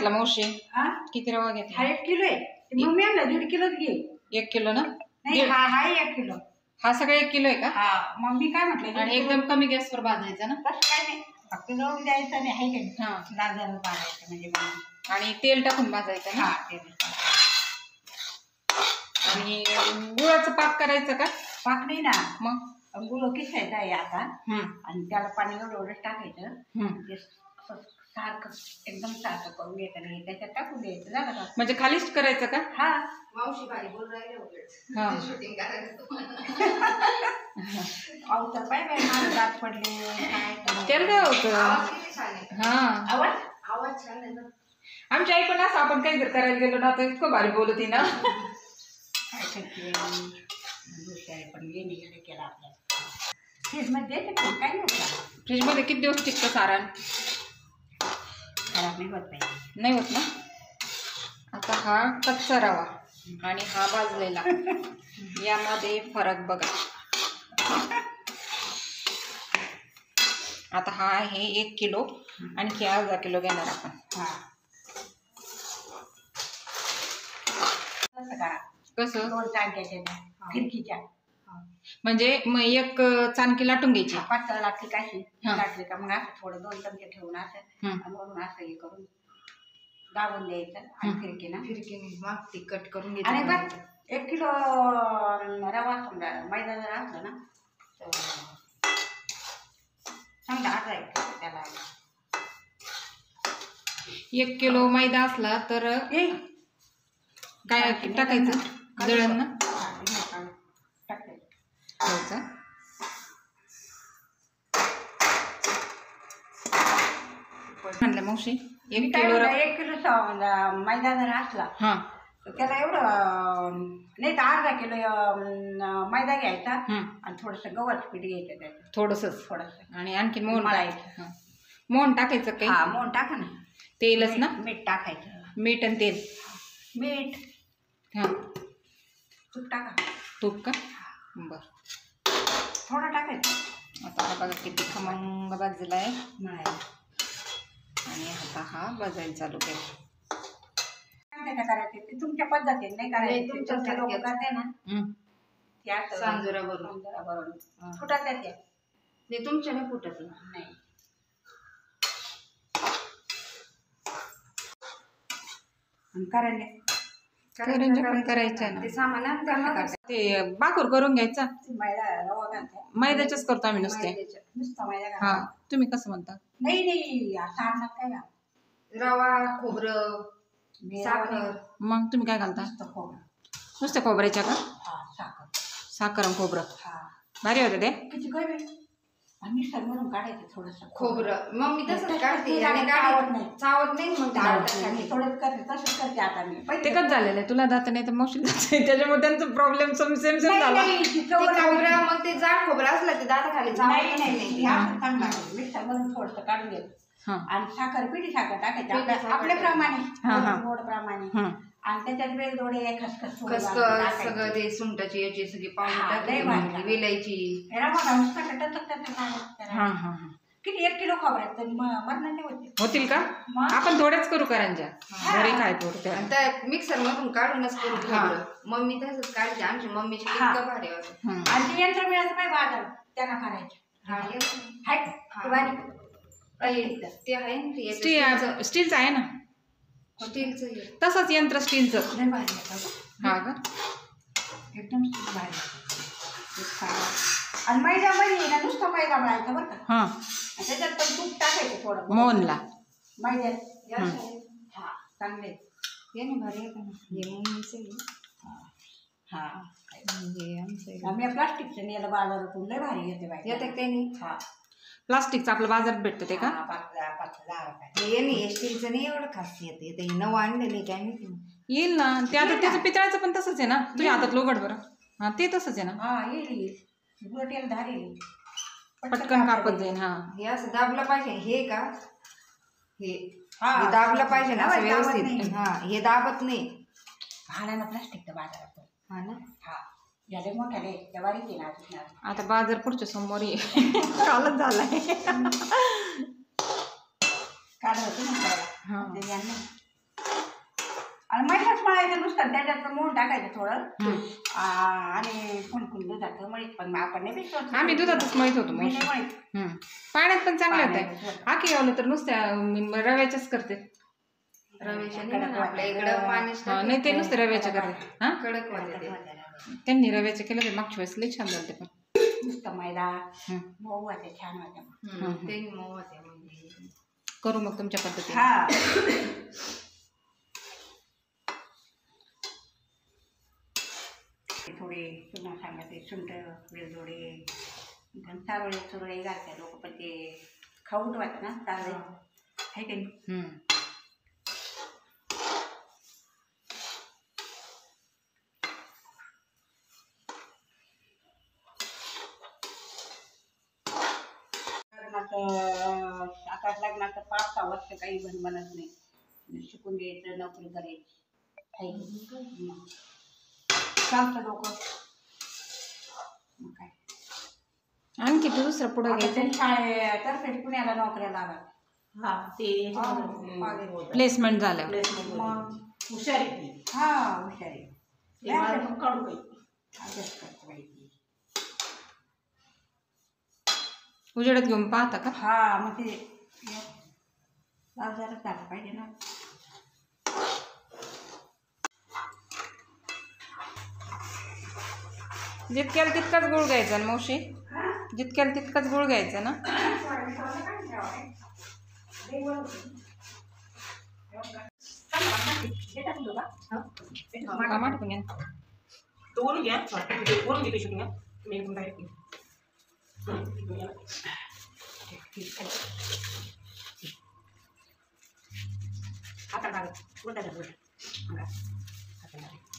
घेतला मावशी? हा? किती रवा घेतला? हा एक किलो आहे. ते मम्मी आणला दीड किलोच घे. एक किलो ना? नाही हा हा एक किलो. हा सगळा एक किलो आहे का? हा मम्मी काय म्हटलं आणि एकदम कमी गॅसवर भाजायचा ना? तसं काय नाही. फक्त जाऊन द्यायचं हा. लाल पाडायचं म्हणजे मग आणि तेल टाकून भाजायचं ना? हा ते. आणि गुळाचं पाक करायचं का? पाक नाही ना. मग? गुळ किसायचा आहे आता? हम्म, आणि त्याला पाणी एवढं एवढं टाकायचं. हम्म. ते असं सारखं एकदम सारखं करून घ्यायचं नाही त्याच्यात टाकून द्यायचं. झालं का? म्हणजे खालीच करायचं का? हा. मावशी बोल राहिले उलट. हा. शूटिंग करायचं अहो तर पाय माझं दात पडले काय? त्याला काय होतं? आवाज किती छान आहे. हा. आवाज? आवाज छान आहे ना. आमची आई पण असं आपण काही जर करायला गेलो ना तर इतकं भारी बोलत ना. काय करते दुसऱ्या पण येणे येणे केला आपल्याला. फ्रीजमध्ये? काय नाही. होतं फ्रीजमध्ये किती दिवस टिकतं सारण खराब नाही होत पाहिजे नाही होत ना? आता हा कच्चा रवा आणि हा भाजलेला. यामध्ये फरक बघा. आता हा आहे एक किलो आणखी अर्धा किलो घेणार आपण. हा. कसं? दोन खिडकीच्या. म्हणजे मग एक चाणकी लाटून घ्यायची. पातळ लागली काशी हा. लागली का? मग असं थोडं दोन चमचे ठेवून असं. आणि वरून असं हे करून दाबून द्यायचं आणि हम्म. खिडकीनं फिरकीने मागती कट करून आणि बस एक किलो रवा समजा मैदा जर असला ना तर समजा अर्धा एक किलो त्याला. एक किलो मैदा असला तर ए काय टाकायचं जळण ना? मावशी? एक किलो रवा एक किलो स- मैदा जर असला. हा. तर त्याला एवढं नाही तर अर्धा किलो अं, मैदा घ्यायचा. आणि थोडंसं गव्हाचं पीठ घ्यायचं त्याचं थोडंसंच. थोडंसं. आणि आणखी मोहन मळायचं. टाकायचं. हा. मोहन टाकायचं हा काही मोहन टाका ना. तेलच ना? मीठ- मीठ टाकायचं. मीठ आणि तेल. मीठ. हा. तूप टाका. तूप का? बर. थोडं टाकायचं. आता हा बघा किती खमंग भाजलेला आहे मळायचं. आणि आता हा भाजायला चालू केला. करायचं ते. तुमच्या पद्धतीने नाही तुमच्या लोक. करते ना. हम्म. ते असं सांजुरा भरून. सांजुरा भरून हा. फुटात येते ते. तुमच्या नाही फुटत. ना नाही. आणि करायला. करंज्या पण करायच्या ना? ते सामान आणता ना ते बाकूर करून घ्यायचा. मैदा रवा घालते. मैद्याच्याच करतो आम्ही नुसते. मैद्याचं. नुसतं मैदा हा तुम्ही कसं म्हणता? नाही नाही असं आणणार काय घाल? रवा खोबरं साखर. मग तुम्ही काय घालता? नुसतं खोबरं. नुसत्या खोबऱ्याच्या का? हा साखर. साखर आणि खोबरं. हा. भारी होते ते. किती कमी? आणि मिक्सर म्हणून काढायचं थोडंसं खोबरं मग मी तसंच काढते ते आणि चावत नाही. चावत नाही मग. थोडंच करते तसंच करते आता मी ते कच झालेलं आहे तुला दात नाही तर मावशी दात. त्याच्यामुळे त्यांचा प्रॉब्लेम सेम सेम नाही, झाला खोबरं. मग ते जाड खोबरं असलं ते दाताखाली चावत नाही नाही. मिक्सर मधून थोडंसं काढून घ्यायचं हा आणि साखर पिठी साखर टाकायची आपल्या हा, हा. गोड प्रमाणे हं. आणि त्याच्यात खसखस थोडं खसखस टाकायचं. सगळं ते सुंटाची याची सगळी हा, लागतं. विलायची. हा हा हा किती एक किलो होते होतील का? आपण थोड्याच करू करंजा हा. घरी काय त्या मिक्सर मधून काढूनच करू हा. खोबरं. मम्मी तसंच काढते आमची मम्मीची. कितकं भारी होतं. आणि ते यंत्र मिळायचं काय बाजार त्यांना करायचं. हाय. ते आहे स्टीलचं आहे ना स्टीलचं हे. तसंच यंत्र स्टीलचं. लय भारी. हा का? एकदम भारी. ते खायला. आणि मैद्यामध्ये ना नुसतं मैदा मिळायचा बरं का? हा. आणि त्याच्यात पण तूप टाकायचं थोडं. मोहनला. मैद्यात हे. आहे. हा चांगले हे नाही भारी आहे का नाही? हे मम्मीचं आहे. हा. हे. आमचं आहे. आम्ही प्लास्टिकचं नेलं बाजारातून. लय भारी येते बाई. येतं का त्याने? हा. प्लास्टिकचं आपलं बाजारात भेटतं ते का? नाही स्टीलचं नाही एवढं खास येते. येतं नवं आणलेलं काय माहिती येईल ना. ते आता त्याचं पितळाचं पण तसंच आहे ना. तुझ्या हातात लोगड बरं. हा ते तसंच आहे ना. हा येईल येईल. गोटेल धार येईल पटकन कापत जाईल हा. हे असं दाबलं पाहिजे. हे का? हे हा. हे दाबलं पाहिजे ना असं दाबत व्यवस्थित. हा हे दाबत नाही. भाड्यानं प्लास्टिकचं बाजारातून हा ना? हा. त्या बारीक आहे ना. आता बाजार पुढच्या सोमवारी आहे. कालच झालाय होती ना त्याला ते यांना आणि मैदाच मळायचं नुसतं त्याच्यात मोहन टाकायचं थोडं. आ, आणि फुणकून दुधाचं मळीत पण आपण नाही. आम्ही दुधातच मळीत होतो मी नाही मावशी मळीत. पाण्यात पण चांगले होते. आखी गावलं तर नुसत्या मी रव्याच्याच करते रव्याच्या कडक नाही ना, आपल्या इकडं पाणी हा, नाही ते नुसते रव्याच्या करते हा? कडक वाटते. त्यांनी रव्याचे केलं ते मागच्या वेळेस लई छान झाले पण. नुसतं मैदा. हं. मऊ होते छान हम्म, ते मऊ होते म्हणजे. करू मग तुमच्या पद्धतीने. हा. ते थोडे चुना सांगायचे सुंठ वेलदोडे चारोळे चुरळे घालते लोक पण ते खाऊट वाटत ना चारोळे आहे की नाही? हं. लग्नाचं आता लग्नाचं पाच सहा वर्ष काही बन बनत नाही. शिकून घ्यायचं नोकरी करायची. आहे की नाही? मग. चालतं लोक मग काय? आणखी तू दुसरं पुढं घ्यायचं? शाळेतर्फे पुण्याला नोकऱ्या लागत हा ते. प्लेसमेंट झालं. मग? हुशारी हा हुशारी. बाई. अभ्यास करते बाई. उजेडात घेऊन पाहता का? हा मग ते बाजारात झालं पाहिजे ना जितक्याला तितकाच गुळ घ्यायचा ना मावशी? जितक्याला तितकाच गुळ घ्यायचा ना? पण घ्या. ओळून घ्या. मी एकदम डायरेक्ट आता लागत उलटा झालं उलटा आता लागत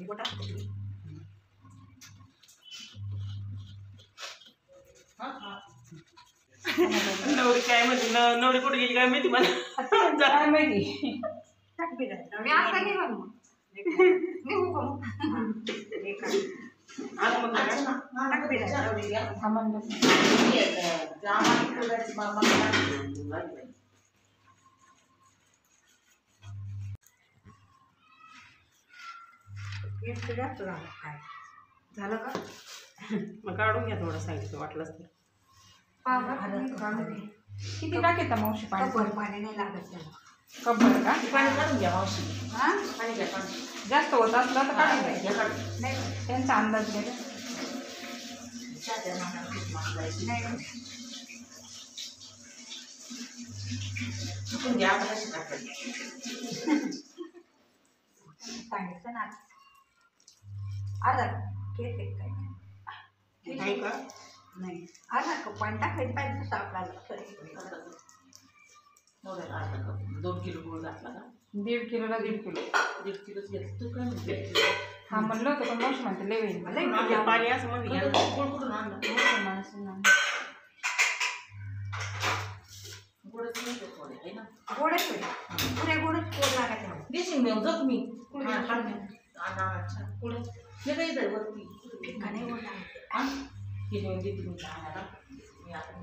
हे बोटा नवरी काय म्हणते न- नवरी कुठे गेली काय माहिती मला काय माहिती टाक बिडा. मी आता निघालो मग. निघू का मग? झालं काय झालं का मग काढून घ्या थोडं सांगितलं वाटलंच तर. किती टाकेता मावशी पाणी? कपवर पाणी नाही लागत त्याला. कब्बर का? पाणी काढून घ्या मावशी. हा? पाणी घ्या काढून जास्त होत असलं तर काढून घ्यायचं घ्या काढून. नाही त्यांचा अंदाज नाही. चुकून घ्या आता कशी टाकायची सांगितलं ना अर्धा केक काय? नाही का? नाही. अर्धा कप पाणी टाकायचं पाहिजे आपल्याला. थोडं अर्धा कप दोन किलो गुळ घातला का दीड किलोला दीड किलो. दीड किलोच घेतलं. तू काय म्हणते? हा म्हणलं होतं पण मावशी म्हणते लय होईल. लय आपल्या पाणी असं म्हणते या गुळ कुठून आणलं? गुळच नाही घेत थोडे आहे ना? गोडच होईल. पुऱ्या गोडच गोड लागायचं मला. देशील मी. जाऊ मी हा. आणा, अच्छा. पुढे. हे नाही इथं वरती. फिक्का नाही गोड लागायचं हा? हे देऊन देते मी आणायला मी आता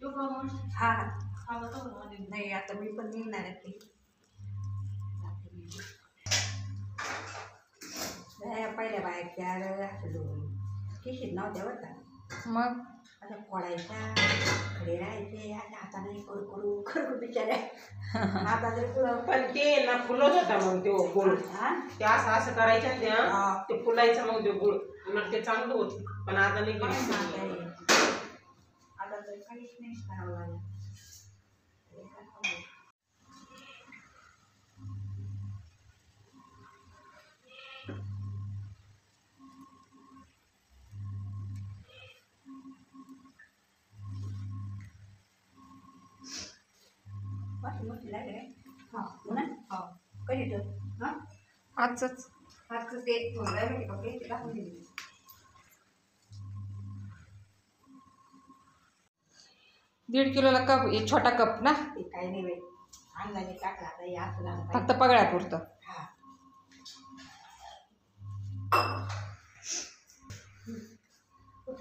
येऊ का मग? हा हा. नाही आता मी पण निघणार आहे. पहिल्या असं दोन किशीत नव्हत्या बरं का? मग? असं फोडायच्या खडे राहायचे आता हाताने करू करू करू बिचाऱ्या. आता जर पण ते ना फुलत होता मग तो गुळ. हा? ते असं असं करायच्या त्या हा. ते फुलायचं मग ते गुळ. उलट ते चांगलं होत पण आता नाही? आता तर काहीच नाही करावं लागलं आजच आजचं ते. दीड किलोला कप हे छोटा कप ना काही नाही बाई टाकला आता फक्त. पगळ्यापुरतं हा.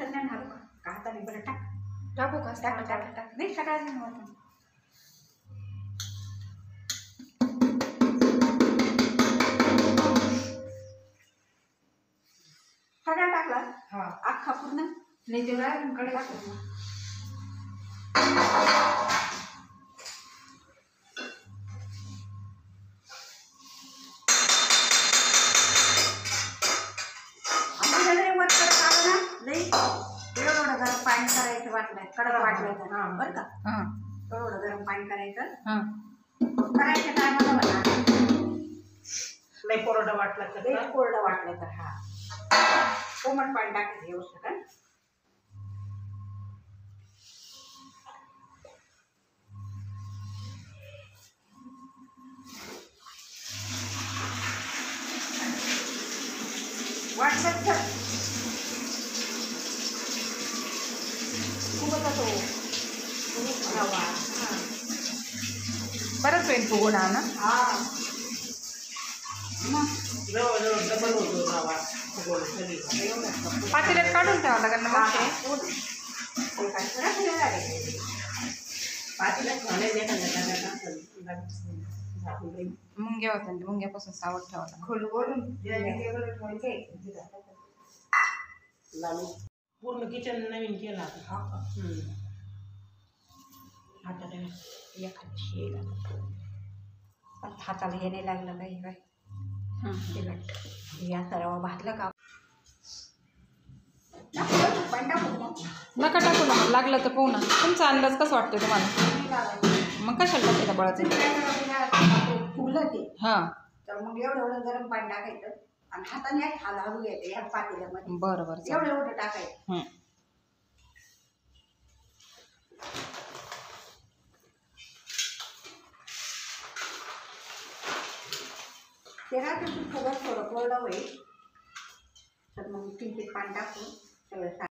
नाही ना का? का हाताने बरं टाक टाकू का टाक टाक टाक नाही सकाळी एवढं एवढं गरम पाणी करायचं वाटलं कडक वाटलं तर. हा. बरं का? हां. एवढं गरम पाणी करायचं. हां. करायच्या टायमाला म्हणा. लय कोरडं वाटलं तर? कोरडं वाटलं तर हा. कोमट पाणी टाकायचं व्यवस्थित खरं खरं लागेल. पातीला घालायला एखाद्या डब्यात असं झाकून राहील. मुंग्या होत्या ना, मुंग्यापासून सावध ठेवावं लागेल टाकायचं. लावून पूर्ण किचन नवीन केलं आता. एखादं. पण हाताला हे नाही लागलं काही काय तिखट हे आता रवा भाजलं का. नका टाकू ना. लागलं तर पाहू ना. तुमचा अंदाज कसा वाटतोय तुम्हाला. मग कशाला टाकायचं बळाचं? हां. तर मग एवढं एवढं गरम पाणी टाकायचं. आणि हाताने हाल हलू घ्यायचं या पातेल्यामध्ये बरं बरं चालेल. एवढं एवढं टाकायचं हं. ते राहते थोडं थोडं कोरडं होईल तर मग किंचित पाणी टाकून सगळं